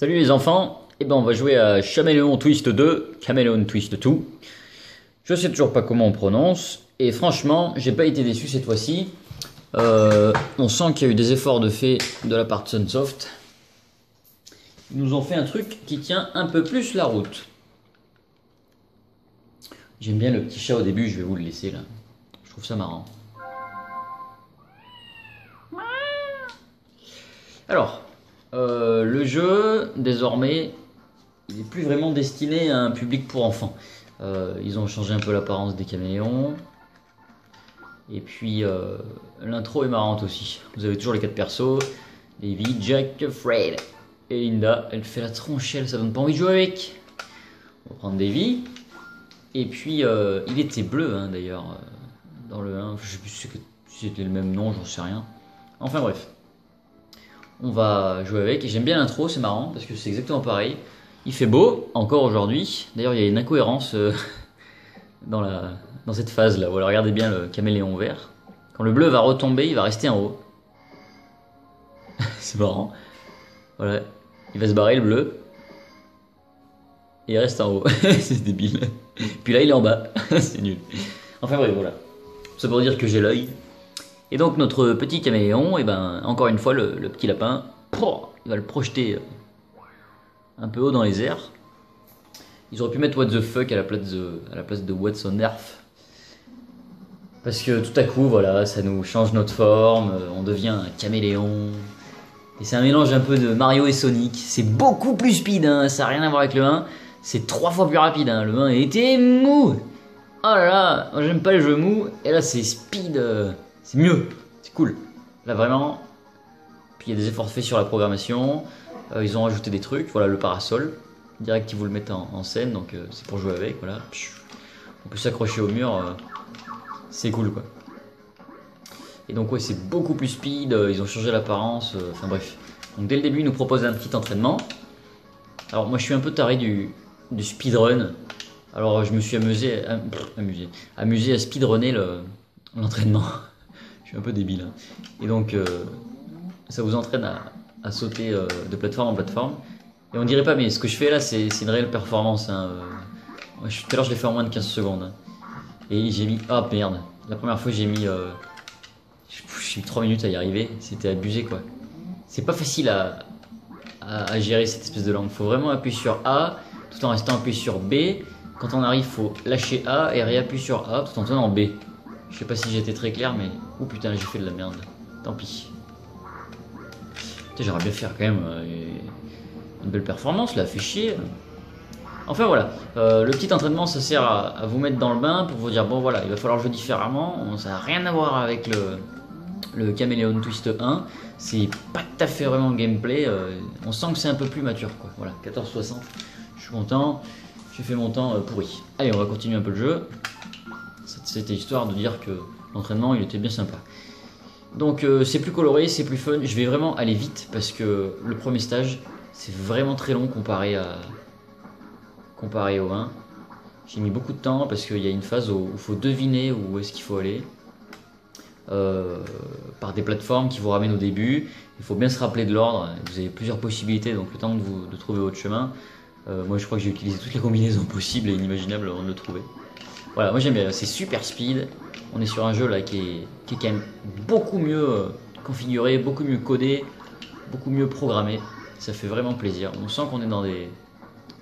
Salut les enfants, et eh ben on va jouer à Chameleon Twist 2, Chameleon Twist 2. Je sais toujours pas comment on prononce, et franchement, j'ai pas été déçu cette fois-ci. Euh, on sent qu'il y a eu des efforts de fait de la part de Sunsoft. Ils nous ont fait un truc qui tient un peu plus la route. J'aime bien le petit chat au début, je vais vous le laisser là. Je trouve ça marrant. Alors, euh, le jeu, désormais, il n'est plus vraiment destiné à un public pour enfants. Euh, ils ont changé un peu l'apparence des caméléons. Et puis, euh, l'intro est marrante aussi. Vous avez toujours les quatre persos. Davy, Jack, Fred et Linda. Elle fait la tronchelle, ça donne pas envie de jouer avec. On va prendre Davy. Et puis, il était bleu hein, d'ailleurs, dans le 1. Je sais plus si c'était le même nom, j'en sais rien. Enfin bref on va jouer avec. Et j'aime bien l'intro, c'est marrant parce que c'est exactement pareil. Il fait beau encore aujourd'hui. D'ailleurs, il y a une incohérence euh, dans, cette phase là. Voilà, regardez bien le caméléon vert. Quand le bleu va retomber, il va rester en haut. c'est marrant. Voilà, il va se barrer le bleu. Et il reste en haut. c'est débile. Puis là, il est en bas. c'est nul. Enfin bref, voilà. C'est pour dire que j'ai l'œil. Et donc notre petit caméléon, et eh ben encore une fois le, petit lapin, il va le projeter euh, un peu haut dans les airs. Ils auraient pu mettre what the fuck à la place de, à la place de what's on earth. Parce que tout à coup, voilà, ça nous change notre forme, euh, on devient un caméléon. Et c'est un mélange un peu de Mario et Sonic. C'est beaucoup plus speed, hein, ça n'a rien à voir avec le 1. C'est trois fois plus rapide, hein. le 1 était mou. Oh là là, j'aime pas les jeux mous. Et là c'est speed. C'est mieux, c'est cool. Là vraiment, puis il y a des efforts faits sur la programmation, euh, ils ont rajouté des trucs, voilà le parasol, direct ils vous le mettent en, scène, donc euh, c'est pour jouer avec, voilà. On peut s'accrocher au mur, euh, c'est cool quoi. Et donc ouais c'est beaucoup plus speed, ils ont changé l'apparence, enfin bref. Donc dès le début ils nous proposent un petit entraînement. Alors moi je suis un peu taré du, speedrun. Alors je me suis amusé, à speedrunner l'entraînement. Suis un peu débile. Hein. Et donc, euh, ça vous entraîne à, sauter euh, de plateforme en plateforme. Et on dirait pas, mais ce que je fais là, c'est une réelle performance. Hein. Euh, tout à l'heure, je l'ai fait en moins de 15 secondes. Hein. Et j'ai mis. Ah merde. La première fois, j'ai mis. j'ai mis 3 minutes à y arriver. C'était abusé quoi. C'est pas facile à, gérer cette espèce de langue. Faut vraiment appuyer sur A tout en restant appuyé sur B. Quand on arrive, faut lâcher A et réappuyer sur A tout en tenant B. Je sais pas si j'étais très clair, mais. Oh putain, j'ai fait de la merde. Tant pis. J'aurais bien faire quand même euh, une belle performance, là, fait chier. Enfin voilà, euh, le petit entraînement ça sert à, vous mettre dans le bain pour vous dire bon voilà, il va falloir jouer différemment. Ça n'a rien à voir avec le, le Chameleon Twist 1. C'est pas tout à fait vraiment le gameplay. Euh, on sent que c'est un peu plus mature quoi. Voilà, 14,60. Je suis content. J'ai fait mon temps pourri. Allez, on va continuer un peu le jeu. C'était histoire de dire que l'entraînement était bien sympa. Donc euh, c'est plus coloré, c'est plus fun. Je vais vraiment aller vite parce que le premier stage c'est vraiment très long comparé à comparé au 1. J'ai mis beaucoup de temps parce qu'il y a une phase où il faut deviner où est-ce qu'il faut aller. Euh, par des plateformes qui vous ramènent au début. Il faut bien se rappeler de l'ordre. Vous avez plusieurs possibilités, donc le temps de, vous, trouver votre chemin. Euh, moi, je crois que j'ai utilisé toutes les combinaisons possibles et inimaginables avant de le trouver. Voilà, moi j'aime bien, c'est super speed. On est sur un jeu là qui est, qui est quand même beaucoup mieux euh, configuré, beaucoup mieux codé, beaucoup mieux programmé. Ça fait vraiment plaisir. On sent qu'on est dans des,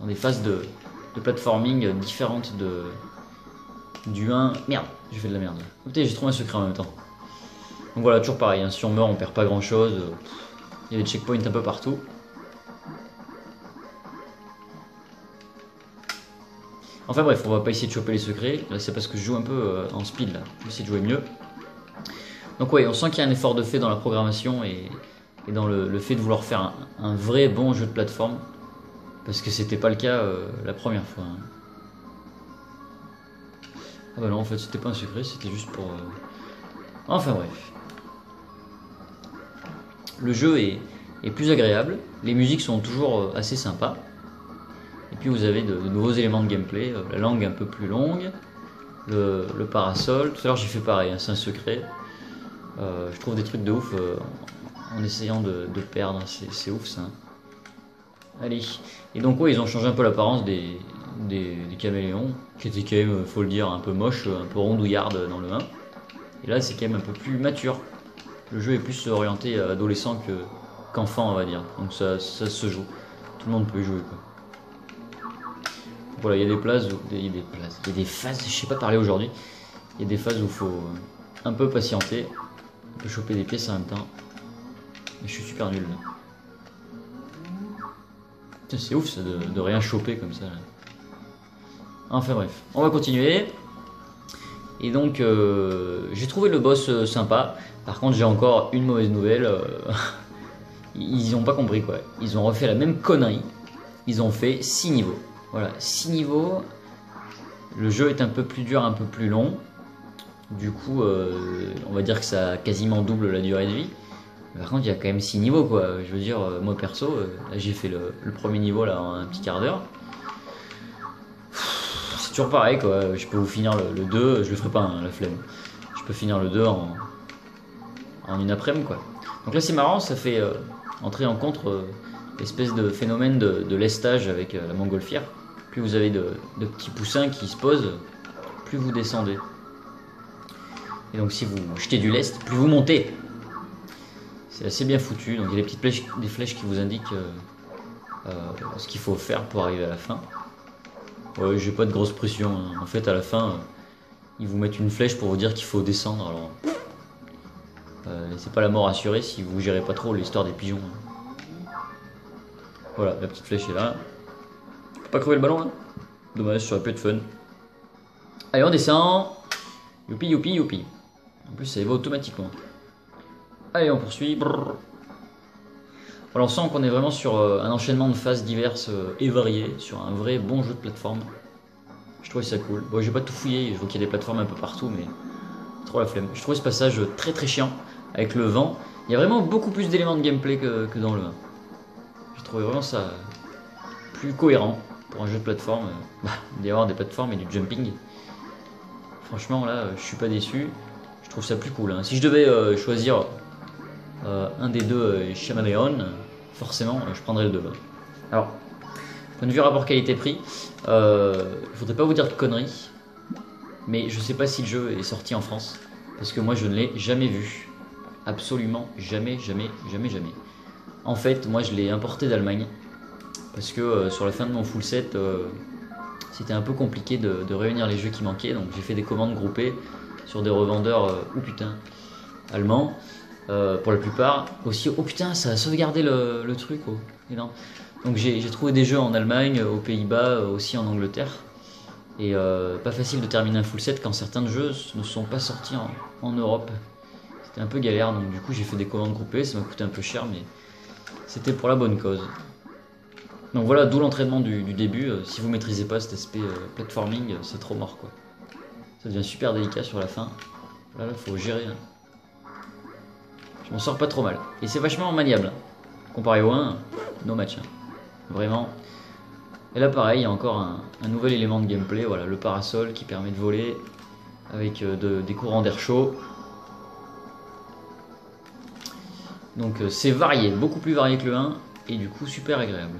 dans des phases de, de platforming différentes de, du 1. Merde, j'ai fait de la merde. J'ai trouvé un secret en même temps. Donc voilà, toujours pareil, hein. si on meurt, on perd pas grand chose. Il y a des checkpoints un peu partout. Enfin bref, on va pas essayer de choper les secrets. C'est parce que je joue un peu euh, en speed là. Je vais essayer de jouer mieux. Donc ouais, on sent qu'il y a un effort de fait dans la programmation et, dans le, fait de vouloir faire un, vrai bon jeu de plateforme. Parce que c'était pas le cas euh, la première fois. Hein. Ah bah non, en fait, c'était pas un secret, c'était juste pour. Euh, enfin bref. Le jeu est plus agréable, les musiques sont toujours assez sympas. Et puis vous avez de, nouveaux éléments de gameplay, euh, la langue un peu plus longue, le, parasol. Tout à l'heure j'ai fait pareil, hein, c'est un secret. Euh, je trouve des trucs de ouf euh, en essayant de, perdre, c'est ouf ça. Allez. Et donc, ouais, ils ont changé un peu l'apparence des, caméléons, qui étaient quand même, faut le dire, un peu moche, un peu rondouillarde dans le 1. Et là, c'est quand même un peu plus mature. Le jeu est plus orienté à adolescent que, qu'enfant, on va dire. Donc ça, ça se joue. Tout le monde peut y jouer, quoi. Voilà, il y a des places, où- il y a des places, il y a des phases, je sais pas parler aujourd'hui. Il y a des phases où il faut euh, un peu patienter. On peut choper des pièces en même temps. Mais je suis super nul c'est ouf ça de, rien choper comme ça. là. Enfin bref, on va continuer. Et donc, euh, j'ai trouvé le boss euh, sympa. Par contre, j'ai encore une mauvaise nouvelle. ils ont pas compris quoi. Ils ont refait la même connerie. Ils ont fait 6 niveaux. Voilà, 6 niveaux. Le jeu est un peu plus dur, un peu plus long. Du coup, euh, on va dire que ça quasiment double la durée de vie. Par contre, il y a quand même 6 niveaux quoi. Je veux dire, euh, moi perso, euh, j'ai fait le, premier niveau là en un petit quart d'heure. C'est toujours pareil quoi. Je peux vous finir le, le 2, je le ferai pas hein, la flemme. Je peux finir le 2 en, une après-midi quoi. Donc là c'est marrant, ça fait entrer en contre l'espèce de phénomène de, lestage avec la montgolfière. Plus vous avez de, petits poussins qui se posent, plus vous descendez. Et donc si vous jetez du lest, plus vous montez. C'est assez bien foutu. Donc il y a des petites flèches, qui vous indiquent euh, euh, ce qu'il faut faire pour arriver à la fin. Ouais, j'ai pas de grosse pression. hein. En fait, à la fin, euh, ils vous mettent une flèche pour vous dire qu'il faut descendre. Alors, c'est pas la mort assurée si vous gérez pas trop l'histoire des pigeons. hein. Voilà, la petite flèche est là. Pas crever le ballon, hein. Dommage, ça aurait pu être fun. Allez, on descend. Youpi, youpi, youpi. En plus, ça y va automatiquement. Allez, on poursuit. On sent qu'on est vraiment sur euh, un enchaînement de phases diverses euh, et variées, sur un vrai bon jeu de plateforme. Je trouvais ça cool. Bon, j'ai pas tout fouillé, je vois qu'il y a des plateformes un peu partout, mais trop la flemme. Je trouvais ce passage très très chiant avec le vent. Il y a vraiment beaucoup plus d'éléments de gameplay que, que dans le 1. J'ai trouvé vraiment ça plus cohérent pour un jeu de plateforme. euh, Bah, d'y avoir des plateformes et du jumping. Franchement, là, euh, je suis pas déçu. Je trouve ça plus cool. hein. Si je devais euh, choisir un des deux euh, forcément, je prendrais le 2. Alors, point de vue rapport qualité-prix, je voudrais pas vous dire de conneries, mais je sais pas si le jeu est sorti en France, parce que moi je ne l'ai jamais vu. Absolument jamais, jamais, jamais, jamais. En fait, moi je l'ai importé d'Allemagne, parce que euh, sur la fin de mon full set, euh, c'était un peu compliqué de, réunir les jeux qui manquaient, donc j'ai fait des commandes groupées sur des revendeurs, euh, ou putain, allemands, pour la plupart. Aussi, oh putain, ça a sauvegardé le, truc, oh, énorme. Donc j'ai trouvé des jeux en Allemagne, aux Pays-Bas, aussi en Angleterre. Et pas facile de terminer un full set quand certains jeux ne sont pas sortis en Europe. C'était un peu galère, donc du coup j'ai fait des commandes groupées, ça m'a coûté un peu cher, mais c'était pour la bonne cause. Donc voilà, d'où l'entraînement du, début. Euh, si vous maîtrisez pas cet aspect euh, platforming, euh, c'est trop mort quoi. Ça devient super délicat sur la fin. Là, là, faut gérer. hein. Je m'en sors pas trop mal. Et c'est vachement maniable. hein. Comparé au 1, no match. hein. Vraiment. Et là, pareil, il y a encore un, nouvel élément de gameplay. Voilà, le parasol qui permet de voler avec de- des courants d'air chaud. Donc c'est varié, beaucoup plus varié que le 1 et du coup super agréable.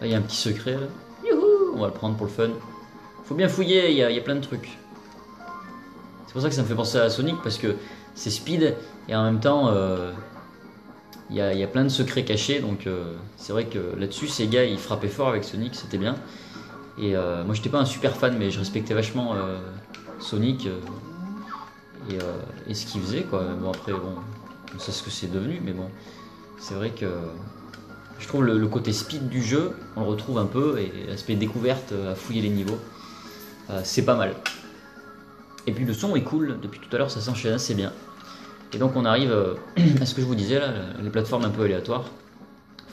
Là, il y a un petit secret. Là. Youhou On va le prendre pour le fun. Faut bien fouiller, il y a, il y a plein de trucs. C'est pour ça que ça me fait penser à Sonic parce que c'est speed et en même temps euh, il y, a, il y a plein de secrets cachés. Donc euh, c'est vrai que là-dessus, ces gars ils frappaient fort avec Sonic, c'était bien. Et euh, moi j'étais pas un super fan, mais je respectais vachement euh, Sonic et, et ce qu'il faisait quoi. Bon après, bon, on sait ce que c'est devenu, mais bon, c'est vrai que je trouve le, côté speed du jeu, on le retrouve un peu, et l'aspect découverte euh, à fouiller les niveaux, euh, c'est pas mal. Et puis le son est cool, depuis tout à l'heure ça s'enchaîne assez bien. Et donc on arrive euh, à ce que je vous disais là, les plateformes un peu aléatoires.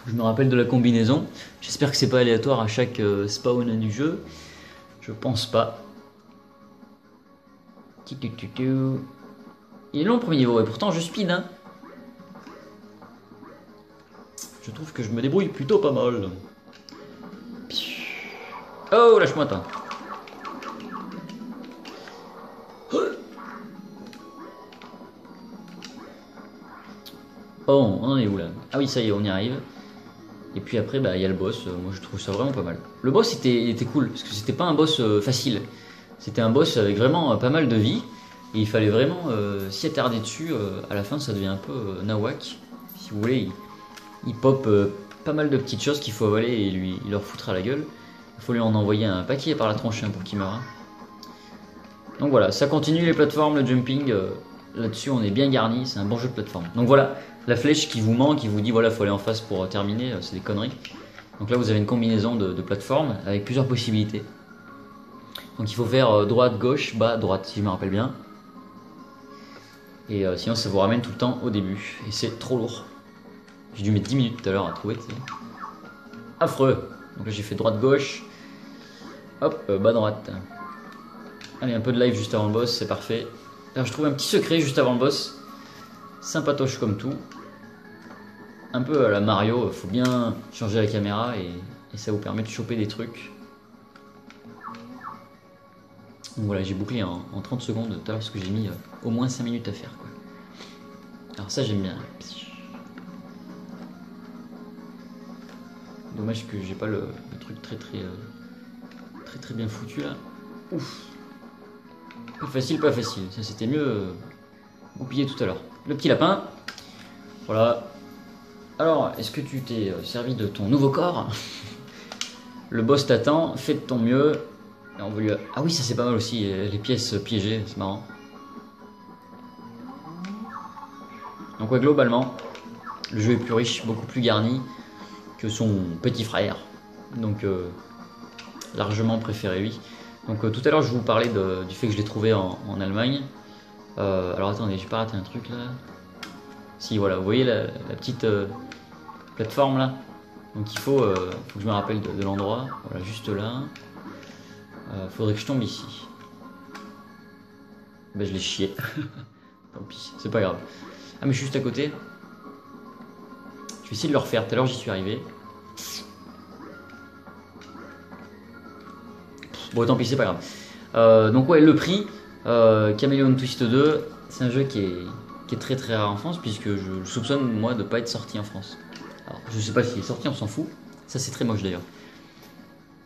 Je me rappelle de la combinaison. J'espère que c'est pas aléatoire à chaque euh, spawn du jeu. Je pense pas. Il est long le premier niveau, et pourtant je speed hein. Je trouve que je me débrouille plutôt pas mal. Oh, lâche-moi toi. Oh, on en est où là? Ah oui, ça y est, on y arrive. Et puis après, bah, il y a le boss. Euh, moi, je trouve ça vraiment pas mal. Le boss était, était cool parce que c'était pas un boss euh, facile. C'était un boss avec vraiment euh, pas mal de vie. Et il fallait vraiment s'y attarder dessus. à la fin, ça devient un peu nawak. Si vous voulez, pop pas mal de petites choses qu'il faut avaler et lui il leur foutre à la gueule. Il faut lui en envoyer un paquet par la tronche hein, pour qu'il meure. Hein. Donc voilà, ça continue les plateformes, le jumping. Là-dessus, on est bien garni. C'est un bon jeu de plateforme. Donc voilà, la flèche qui vous manque, qui vous dit voilà, faut aller en face pour terminer, c'est des conneries. Donc là, vous avez une combinaison de, plateformes avec plusieurs possibilités. Donc il faut faire euh, droite, gauche, bas, droite, si je me rappelle bien. Et euh, sinon, ça vous ramène tout le temps au début. Et c'est trop lourd. J'ai dû mettre 10 minutes tout à l'heure à trouver. Affreux. Donc là, j'ai fait droite, gauche. Hop, euh, bas, droite. Allez, un peu de live juste avant le boss, c'est parfait. Là, je trouve un petit secret juste avant le boss sympatoche comme tout. Un peu à la Mario, faut bien changer la caméra et, ça vous permet de choper des trucs. Donc voilà, j'ai bouclé en, 30 secondes tout à l'heure ce que j'ai mis euh, au moins 5 minutes à faire. Alors ça j'aime bien. Dommage que j'ai pas le, truc très très, euh, très très bien foutu là. Ouf. Pas facile, pas facile. Ça c'était mieux euh, goupillé tout à l'heure le petit lapin. Voilà. Alors, est-ce que tu t'es euh, servi de ton nouveau corps? Le boss t'attend, fais de ton mieux. Ah oui, ça c'est pas mal aussi, les pièces piégées, c'est marrant. Donc ouais, globalement, le jeu est plus riche, beaucoup plus garni que son petit frère. Donc euh, largement préféré lui. Donc tout à l'heure je vous parlais du fait que je l'ai trouvé en Allemagne. Euh, alors attendez, j'ai pas raté un truc là. Si voilà, vous voyez la, petite euh, plateforme là Donc il faut, euh, que je me rappelle de, l'endroit. Voilà, juste là. faudrait que je tombe ici. Ben je l'ai chié. Tant pis, c'est pas grave. Ah mais juste à côté. Vais de le refaire. Tout à l'heure j'y suis arrivé. Bon tant pis, c'est pas grave. donc ouais, le prix. Euh, Chameleon Twist 2, c'est un jeu qui est, qui est, très très rare en France puisque je soupçonne moi de pas être sorti en France. Alors je sais pas s'il est sorti, on s'en fout. Ça c'est très moche d'ailleurs.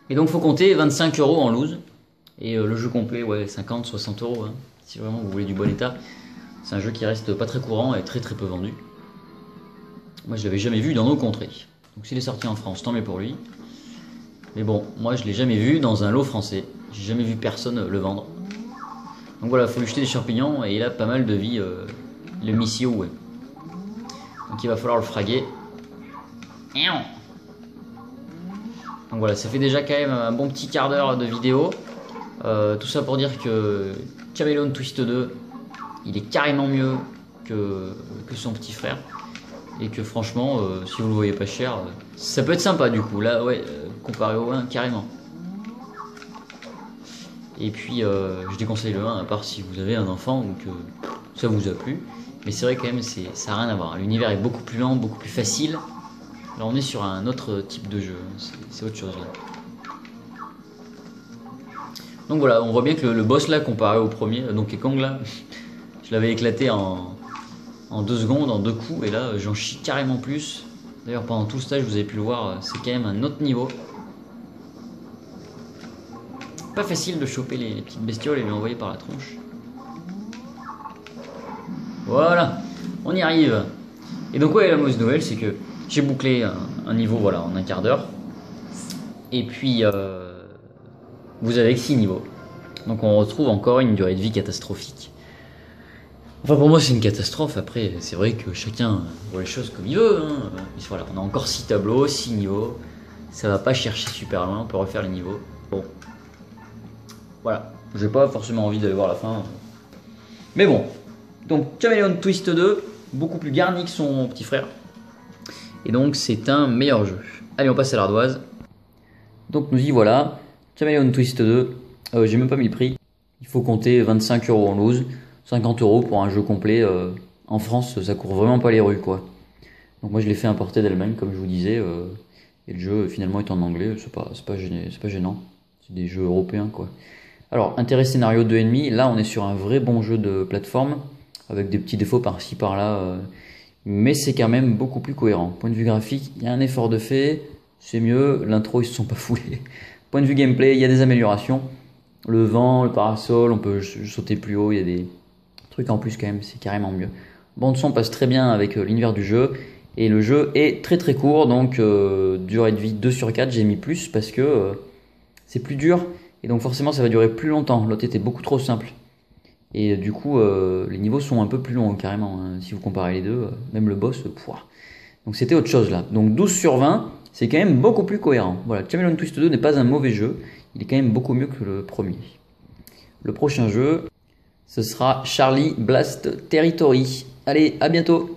Et donc faut compter 25 euros en loose. Et euh, le jeu complet, ouais, 50, 60 euros. Hein, si vraiment vous voulez du bon état. C'est un jeu qui reste pas très courant et très très peu vendu. Moi je l'avais jamais vu dans nos contrées. Donc s'il est sorti en France, tant mieux pour lui. Mais bon, moi je l'ai jamais vu dans un lot français. J'ai jamais vu personne le vendre. Donc voilà, il faut lui jeter des champignons et il a pas mal de vie, euh, le missio. Ouais. Donc il va falloir le fraguer. Donc voilà, ça fait déjà quand même un bon petit quart d'heure de vidéo. Euh, tout ça pour dire que Camelon Twist 2, il est carrément mieux que, que son petit frère. Et que franchement, euh, si vous le voyez pas cher, ça peut être sympa du coup. Là, ouais, comparé au 1, carrément. Et puis, euh, je déconseille le 1, à part si vous avez un enfant ou que ça vous a plu. Mais c'est vrai quand même, ça n'a rien à voir. L'univers est beaucoup plus lent, beaucoup plus facile. Là, on est sur un autre type de jeu. C'est autre chose là. Donc voilà, on voit bien que le, boss là, comparé au premier, euh, donc Kong là, je l'avais éclaté en, en deux secondes, en deux coups, et là, j'en chie carrément plus. D'ailleurs, pendant tout le stage, vous avez pu le voir, c'est quand même un autre niveau pas facile de choper les, petites bestioles et les envoyer par la tronche. Voilà, on y arrive. Et donc ouais, la mauvaise nouvelle, c'est que j'ai bouclé un, niveau voilà en un quart d'heure. Et puis euh, vous avez 6 niveaux. Donc on retrouve encore une durée de vie catastrophique. Enfin pour moi c'est une catastrophe, après c'est vrai que chacun voit les choses comme il veut. Hein. voilà, on a encore 6 tableaux, 6 niveaux. Ça va pas chercher super loin, on peut refaire les niveaux. Bon, voilà, j'ai pas forcément envie d'aller voir la fin. Mais bon, donc Chameleon Twist 2, beaucoup plus garni que son petit frère. Et donc c'est un meilleur jeu. Allez, on passe à l'ardoise. Donc nous y voilà. Chameleon Twist 2, euh, j'ai même pas mis le prix. Il faut compter 25 euros en loose, 50 euros pour un jeu complet. Euh, en France, ça court vraiment pas les rues quoi. Donc moi je l'ai fait importer d'Allemagne comme je vous disais. Euh, et le jeu finalement est en anglais, c'est pas, pas, pas gênant. C'est des jeux européens quoi. Alors, intérêt scénario 2,5, là on est sur un vrai bon jeu de plateforme, avec des petits défauts par-ci par-là. Euh, mais c'est quand même beaucoup plus cohérent. Point de vue graphique, il y a un effort de fait, c'est mieux, l'intro ils se sont pas foulés. Point de vue gameplay, il y a des améliorations. Le vent, le parasol, on peut sauter plus haut, il y a des trucs en plus quand même, c'est carrément mieux. Bande son passe très bien avec euh, l'univers du jeu, et le jeu est très très court, donc euh, durée de vie 2 sur 4, j'ai mis plus parce que euh, c'est plus dur, et donc forcément ça va durer plus longtemps. L'autre était beaucoup trop simple. Et du coup, les niveaux sont un peu plus longs carrément, hein. si vous comparez les deux, même le boss, pouah. Donc c'était autre chose là. Donc 12 sur 20, c'est quand même beaucoup plus cohérent. Voilà, Chameleon Twist 2 n'est pas un mauvais jeu, il est quand même beaucoup mieux que le premier. Le prochain jeu, ce sera Charlie Blast Territory. Allez, à bientôt